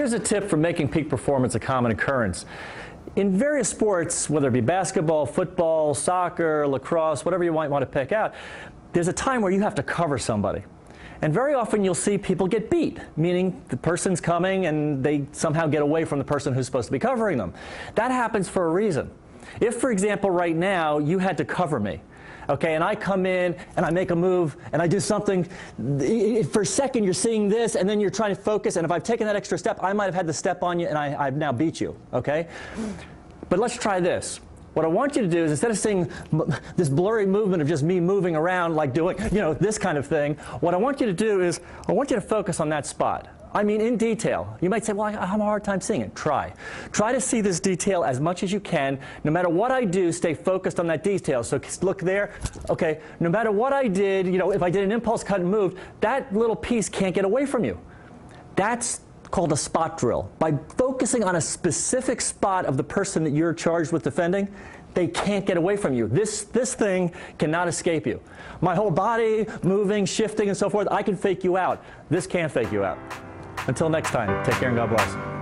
Here's a tip for making peak performance a common occurrence. In various sports, whether it be basketball, football, soccer, lacrosse, whatever you might want to pick out, there's a time where you have to cover somebody. And very often you'll see people get beat, meaning the person's coming and they somehow get away from the person who's supposed to be covering them. That happens for a reason. If, for example, right now you had to cover me, okay, and I come in and I make a move and I do something, for a second you're seeing this and then you're trying to focus, and if I've taken that extra step, I might have had to step on you and I, I've now beat you, okay? But let's try this. What I want you to do is instead of seeing this blurry movement of just me moving around like doing, you know, this kind of thing, what I want you to do is I want you to focus on that spot. I mean, in detail. You might say, well, I have a hard time seeing it. Try. Try to see this detail as much as you can. No matter what I do, stay focused on that detail. So look there. Okay, no matter what I did, you know, if I did an impulse cut and moved, that little piece can't get away from you. That's called a spot drill. By focusing on a specific spot of the person that you're charged with defending, they can't get away from you. This, this thing cannot escape you. My whole body moving, shifting, and so forth, I can fake you out. This can't fake you out. Until next time, take care and God bless.